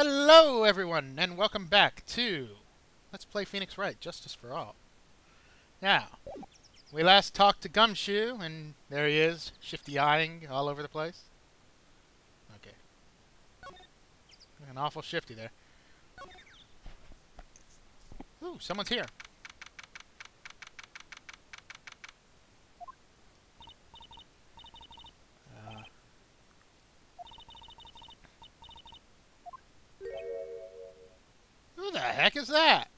Hello, everyone, and welcome back to Let's Play Phoenix Wright, Justice for All. Now, we last talked to Gumshoe, and there he is, shifty-eyeing all over the place. Okay. An awful shifty there. Ooh, someone's here. Uh, Who the heck is that?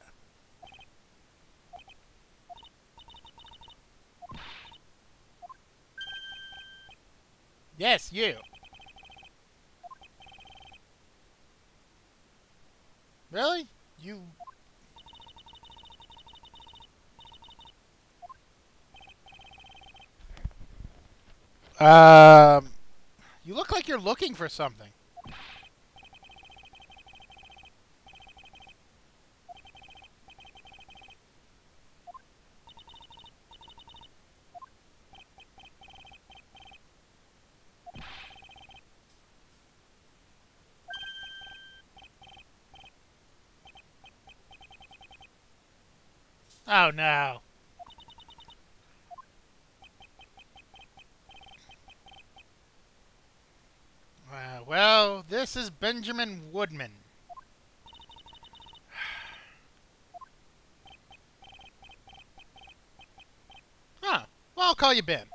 Yes, you. Really? You... Um... You look like you're looking for something. Oh no. Uh, well, this is Benjamin Woodman. Huh. Well, I'll call you Ben.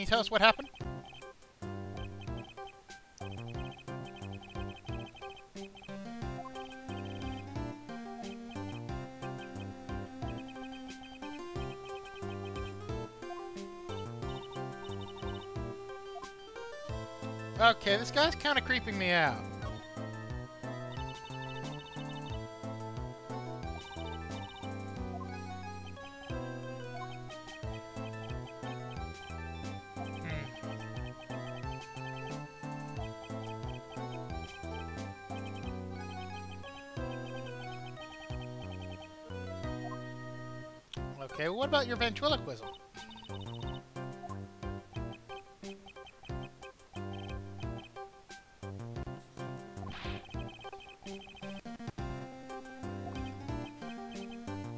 Can you tell us what happened? Okay, this guy's kind of creeping me out. Okay, well, what about your ventriloquism?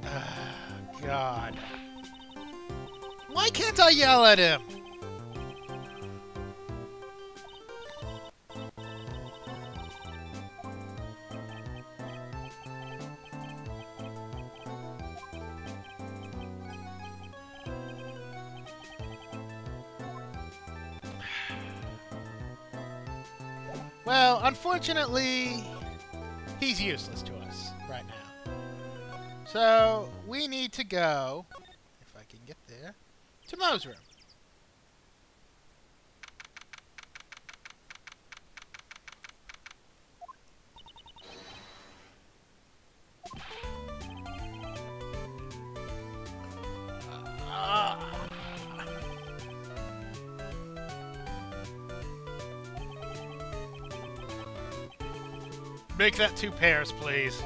Ah, God. Why can't I yell at him? To go, if I can get there, to Moe's room. Make that two pairs, please.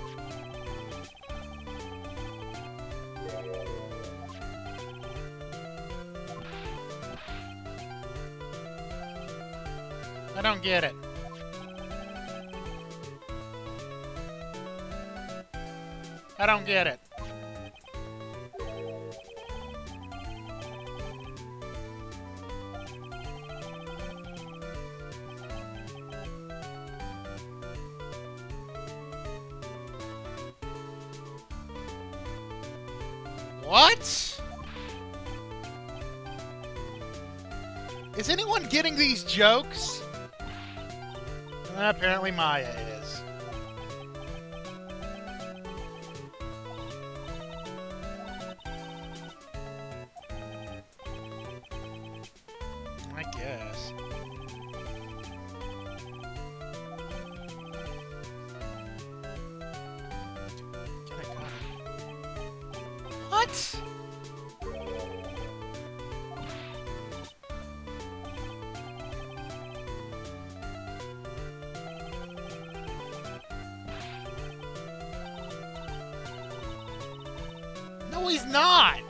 Get it. I don't get it. What? Is anyone getting these jokes? Apparently Maya No, he's not!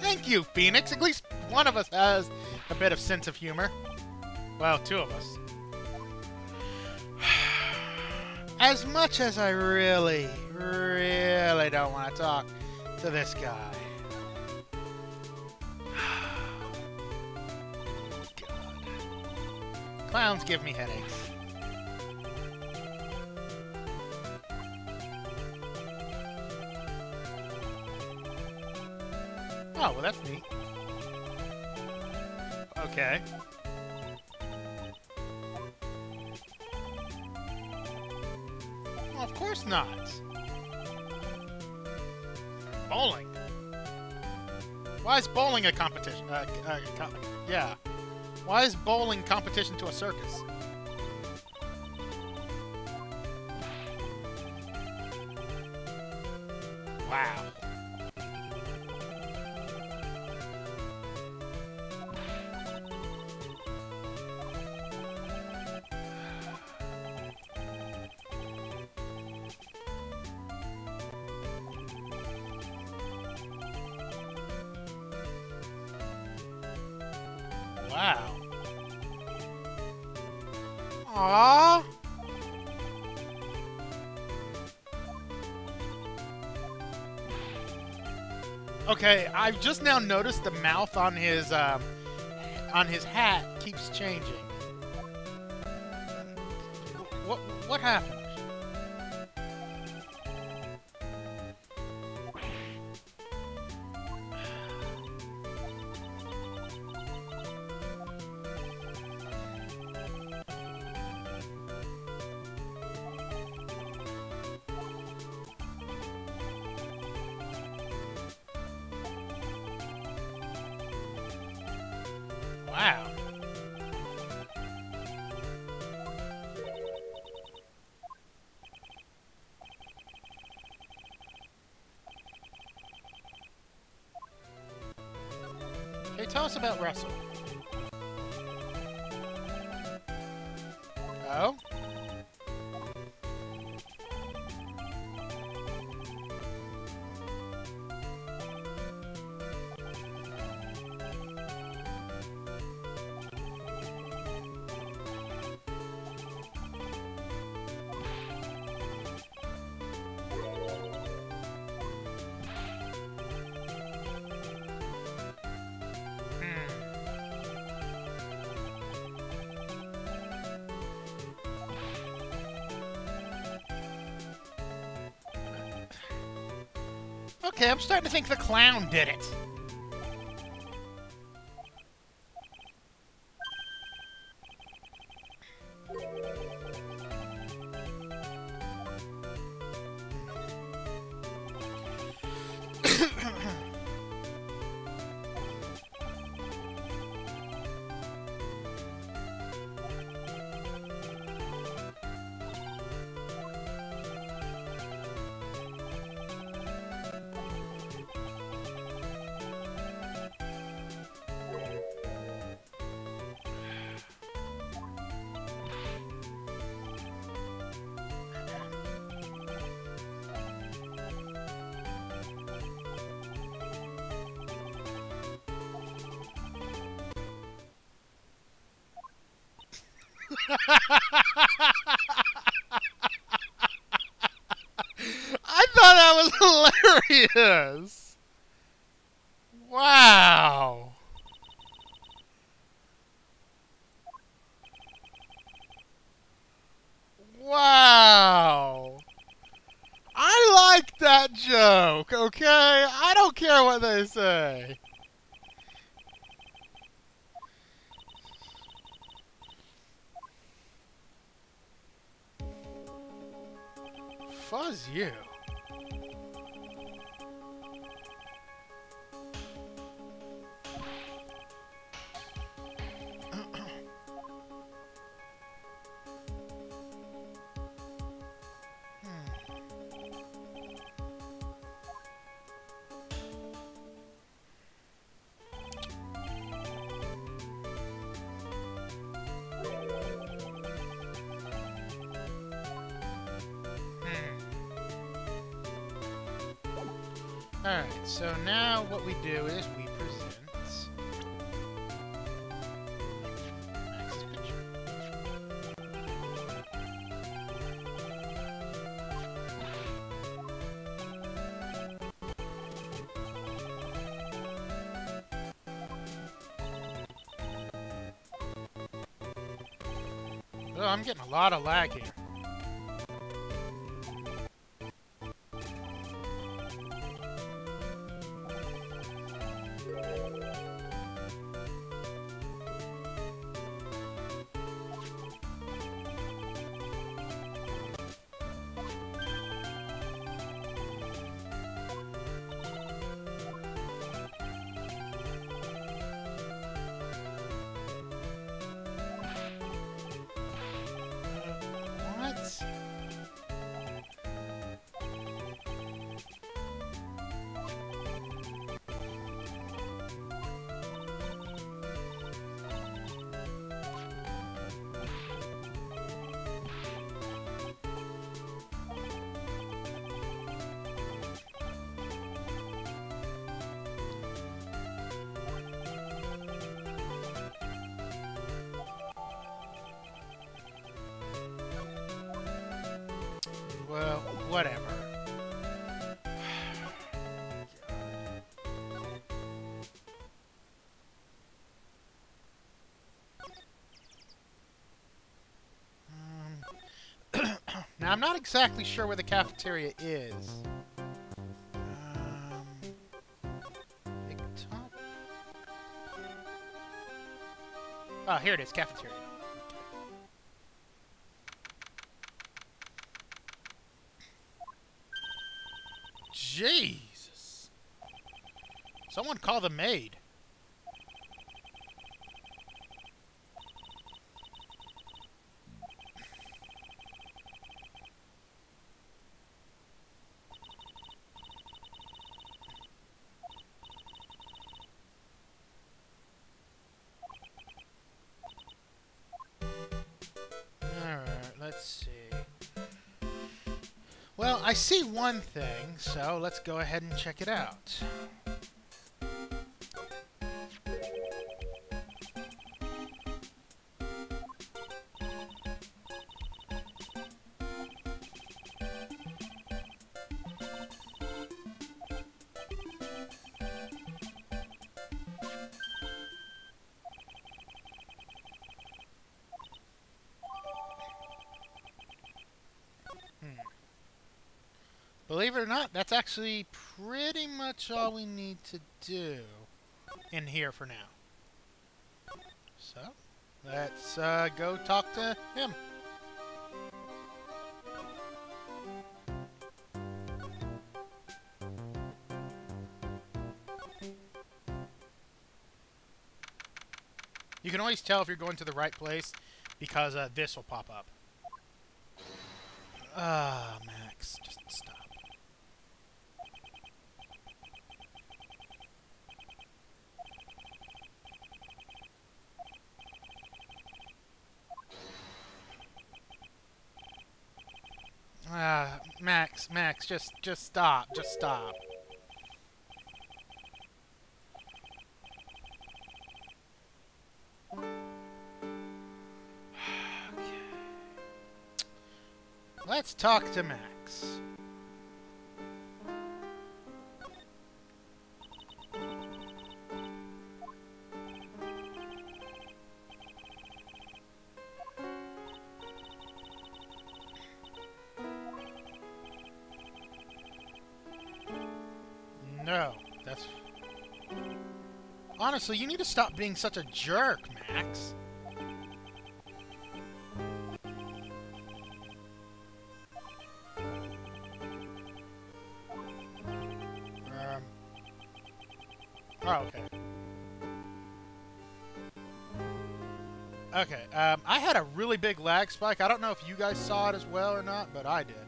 Thank you, Phoenix. At least one of us has a bit of sense of humor. Well, two of us. As much as I really, really don't want to talk to this guy. Clowns give me headaches. Neat. Okay. Well, of course not. Bowling. Why is bowling a competition? Uh, uh, com yeah. Why is bowling competition to a circus? Wow. Wow. Aww. Okay, I've just now noticed the mouth on his um, on his hat keeps changing. Tell us about Russell. To think the clown did it. I thought that was hilarious. Alright, so now what we do is we present Max's picture. Oh, I'm getting a lot of lag here. Well, whatever. Um, now, I'm not exactly sure where the cafeteria is. Um, Oh, here it is, cafeteria. Jesus. Someone call the maid. See one thing, so let's go ahead and check it out. Not, that's actually pretty much all we need to do in here for now. So, let's uh, go talk to him. You can always tell if you're going to the right place because uh, this will pop up. Ah, Max, just stop. Ah, Max, Max, just just stop, just stop. Okay. Let's talk to Max. Honestly, you need to stop being such a jerk, Max. Um... Oh, okay. Okay, um, I had a really big lag spike. I don't know if you guys saw it as well or not, but I did.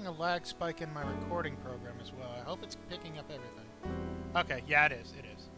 Getting a lag spike in my recording program as well. I hope it's picking up everything. Okay, yeah, it is. It is.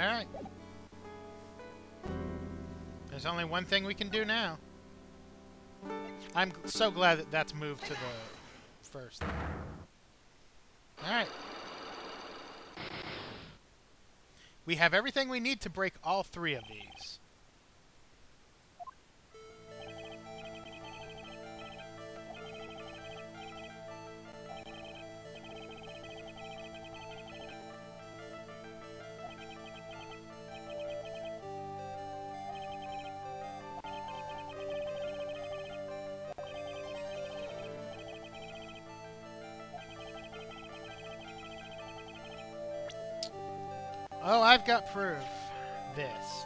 Alright. There's only one thing we can do now. I'm so glad that that's moved to the first. Alright. We have everything we need to break all three of these. Oh, I've got proof. This.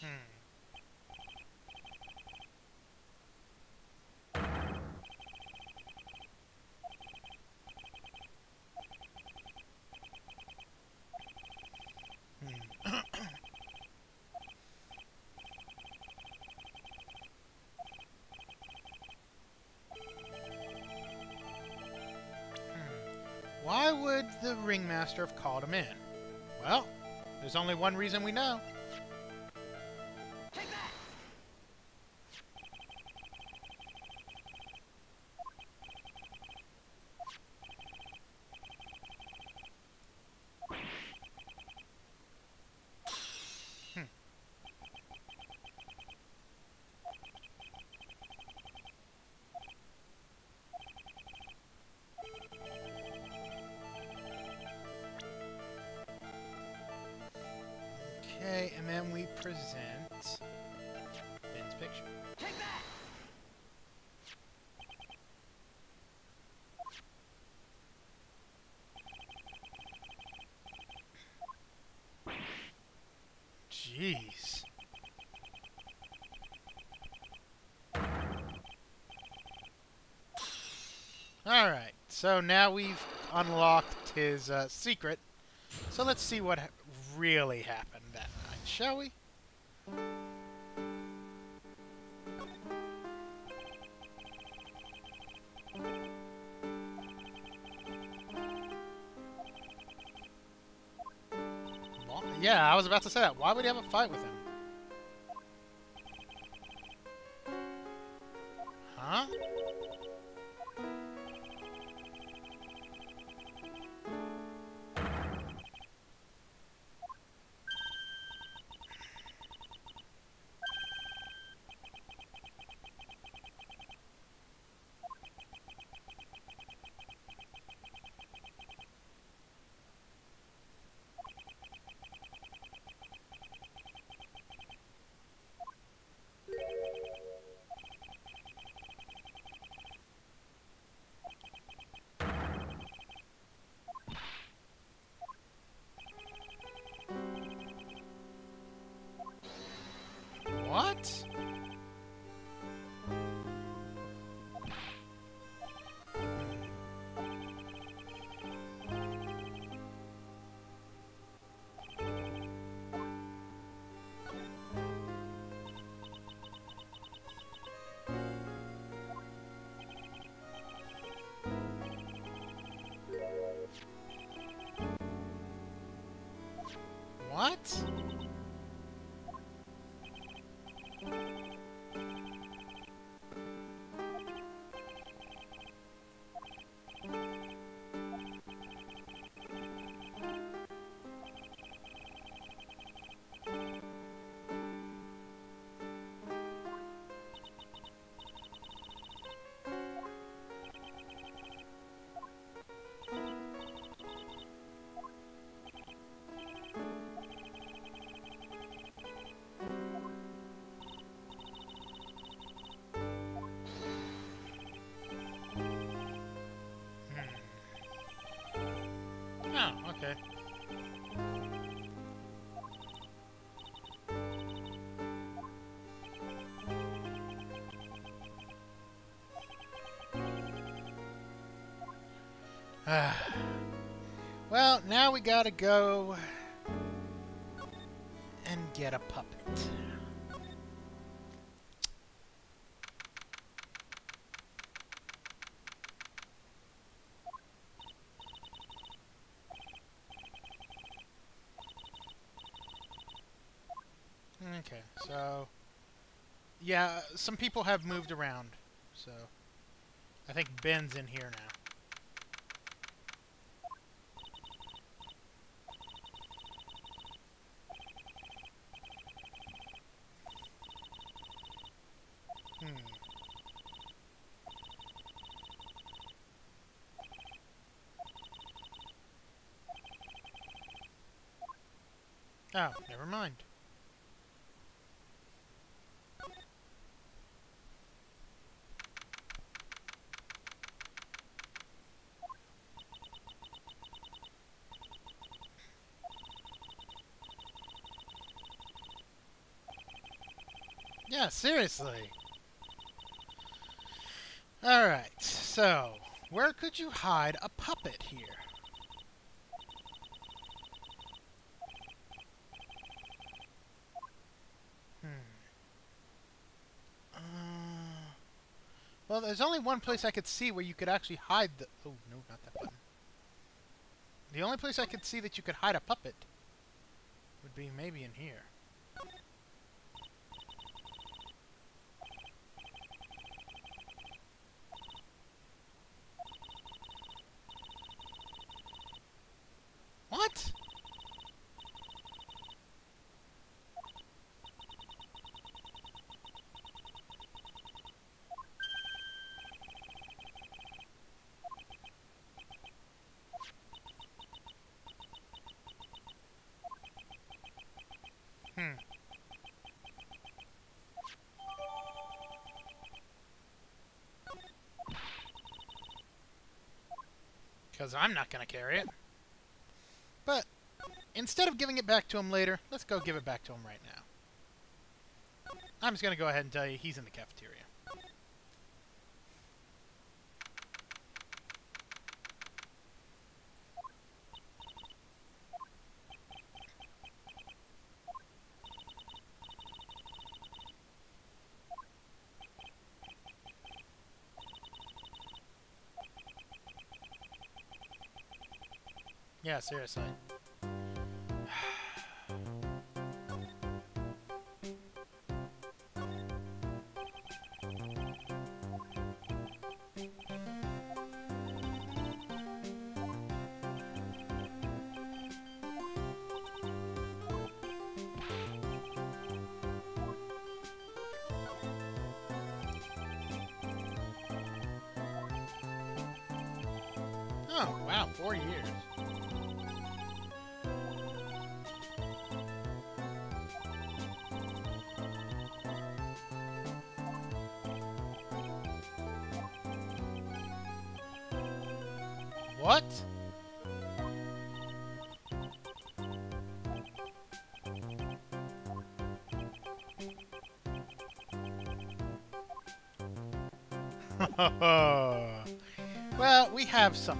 Hmm. Hmm. Why would the ringmaster have called him in? Well, there's only one reason we know. Present Ben's picture. take Jeez. Alright, so now we've unlocked his uh, secret. So let's see what ha- really happened that night, shall we? Was about to say that. Why would he have a fight with him? What? Now we gotta go and get a puppet. Okay, so yeah, some people have moved around, so I think Ben's in here now. Oh, never mind. Yeah, seriously. Alright, so, where could you hide a puppet here? Hmm. Uh, well, there's only one place I could see where you could actually hide the... Oh, no, not that button. The only place I could see that you could hide a puppet would be maybe in here. What? Hmm. Because I'm not going to carry it. But instead of giving it back to him later, let's go give it back to him right now. I'm just going to go ahead and tell you he's in the cafeteria. Yeah, seriously. Oh, wow, four years. well, we have something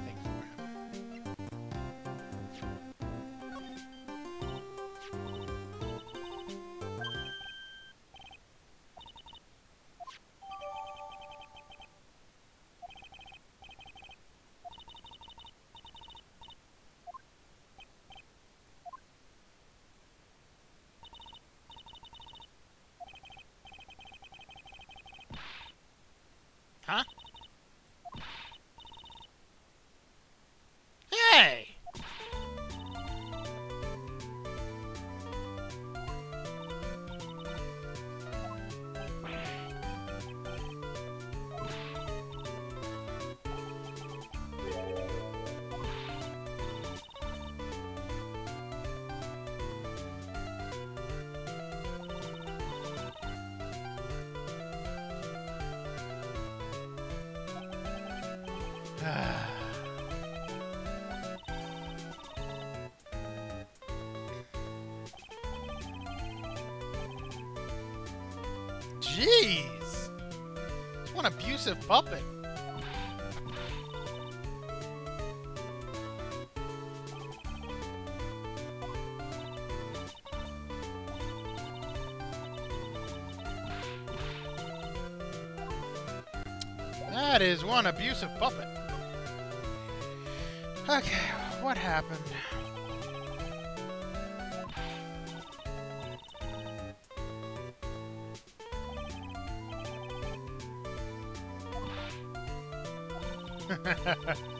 Jeez! It's one abusive puppet. That is one abusive puppet. Okay, what happened? Jeez. Madonna.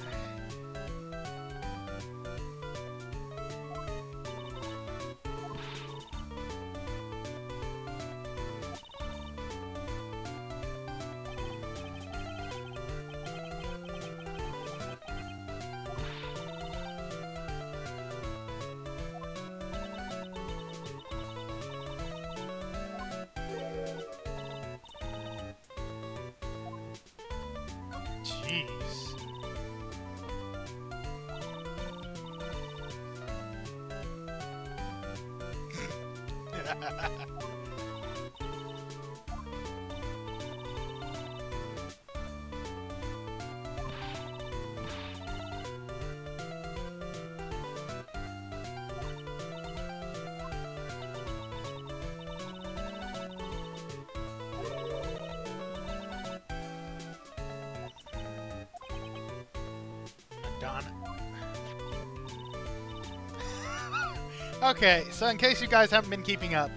Okay, so in case you guys haven't been keeping up,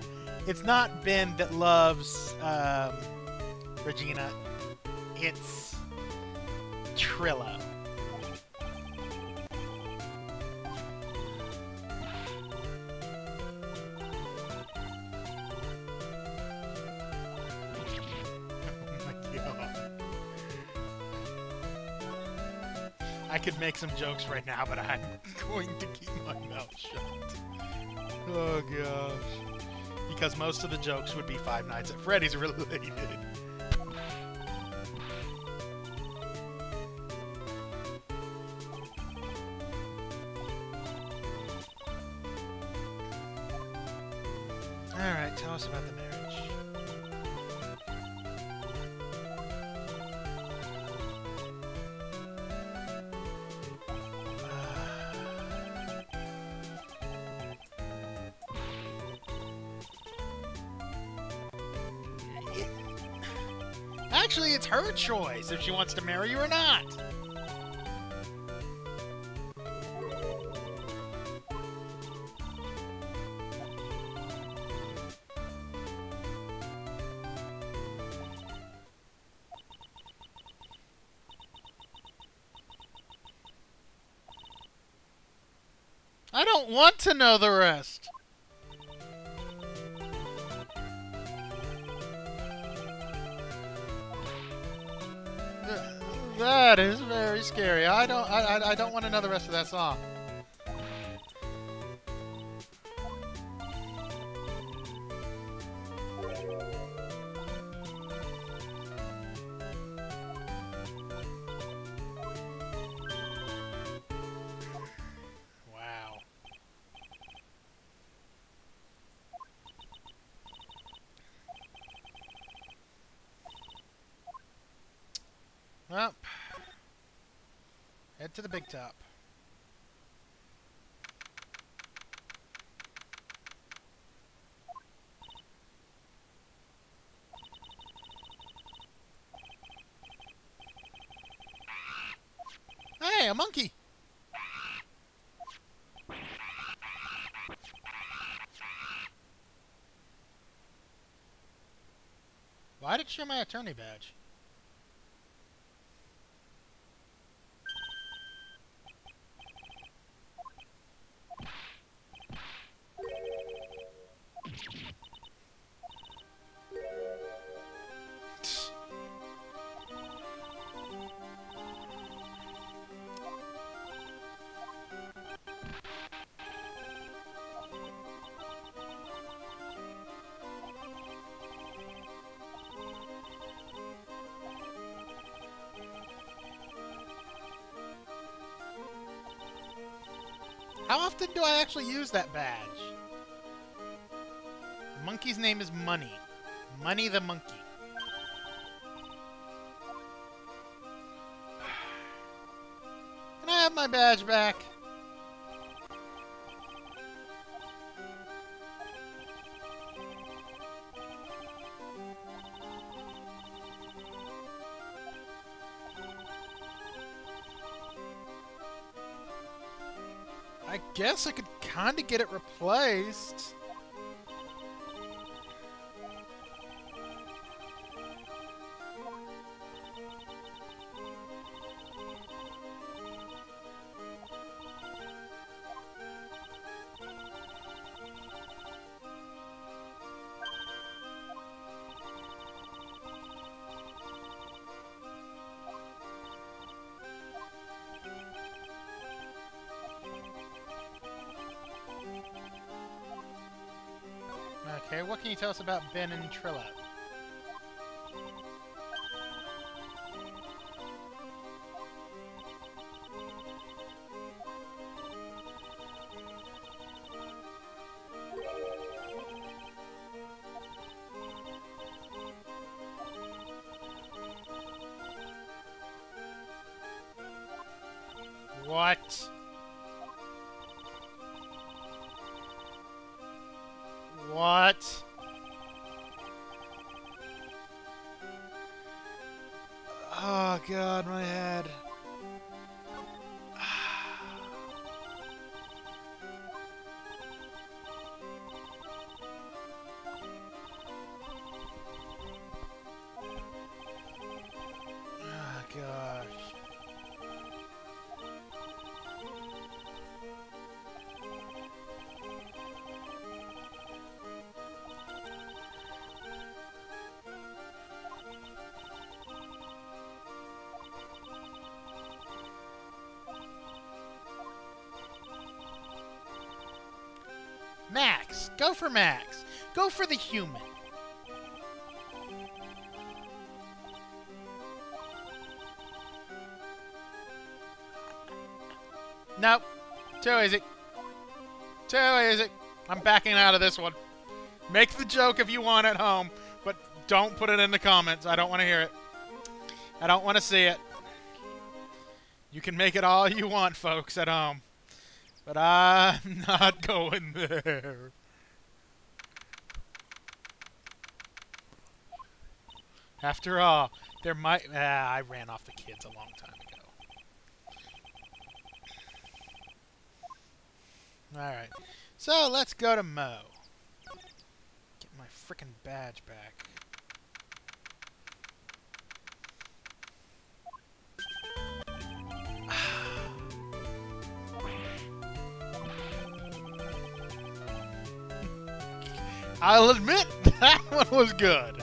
it's not Ben that loves um, Regina. It's god. I could make some jokes right now, but I'm going to keep my mouth shut. Oh gosh. Because most of the jokes would be Five Nights at Freddy's related. I don't want to know the rest. Th- That is very scary. I don't. I, I. I don't want to know the rest of that song. A monkey! Why did it show my attorney badge? actually use that badge. Monkey's name is Money. Money the Monkey. Can I have my badge back? Guess I could kind of get it replaced. Tell us about Ben and Trilo? God, my head. Go for Max! Go for the human! Nope. Too easy. Too easy. I'm backing out of this one. Make the joke if you want at home, but don't put it in the comments. I don't want to hear it. I don't want to see it. You can make it all you want, folks, at home. But I'm not going there. After all, there might... Ah, I ran off the kids a long time ago. Alright. So, let's go to Moe. Get my frickin' badge back. I'll admit, that one was good.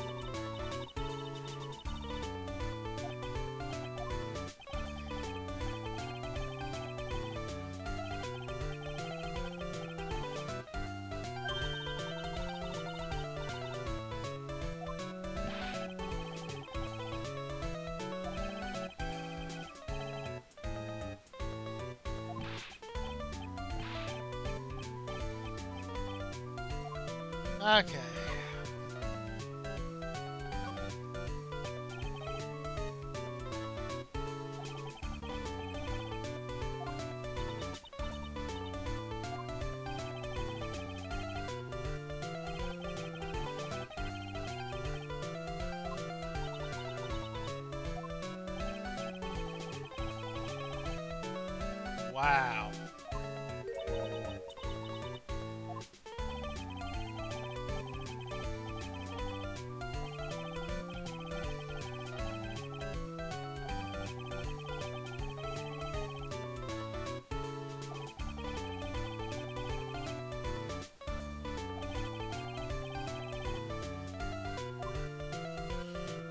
Wow.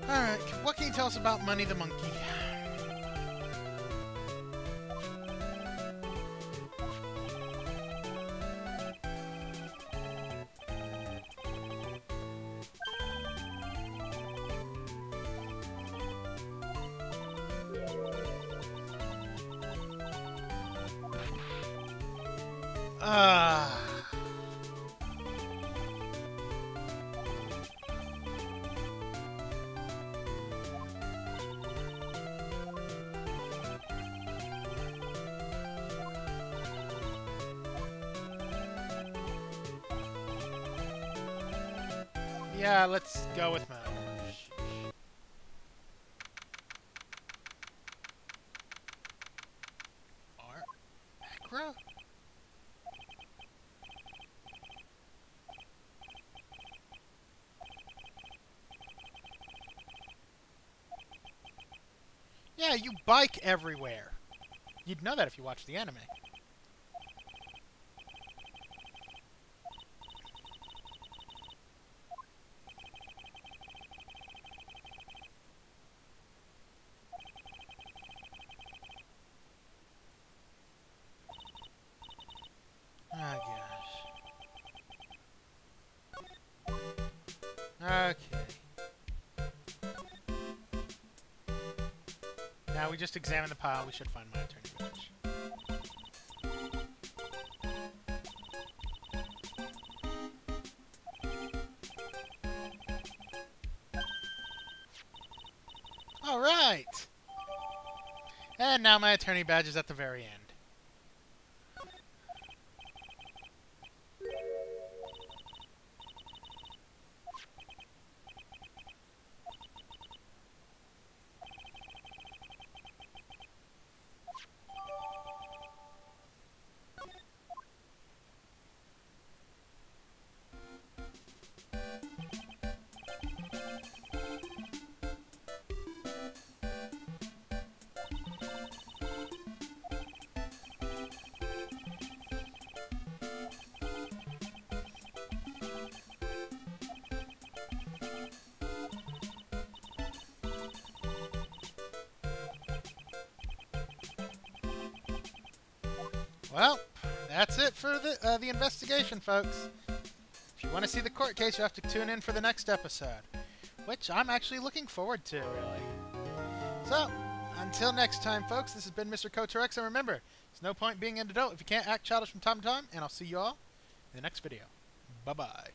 Alright, what can you tell us about Money the Monkey? Yeah, let's go with. Art macro? Yeah, you bike everywhere. You'd know that if you watched the anime. Just examine the pile, we should find my attorney badge. Alright! And now my attorney badge is at the very end. For the uh, the investigation, folks. If you want to see the court case, you have to tune in for the next episode, which I'm actually looking forward to, really. So, until next time, folks, this has been Mr. KotorX, and remember, there's no point being an adult if you can't act childish from time to time, and I'll see you all in the next video. Bye-bye.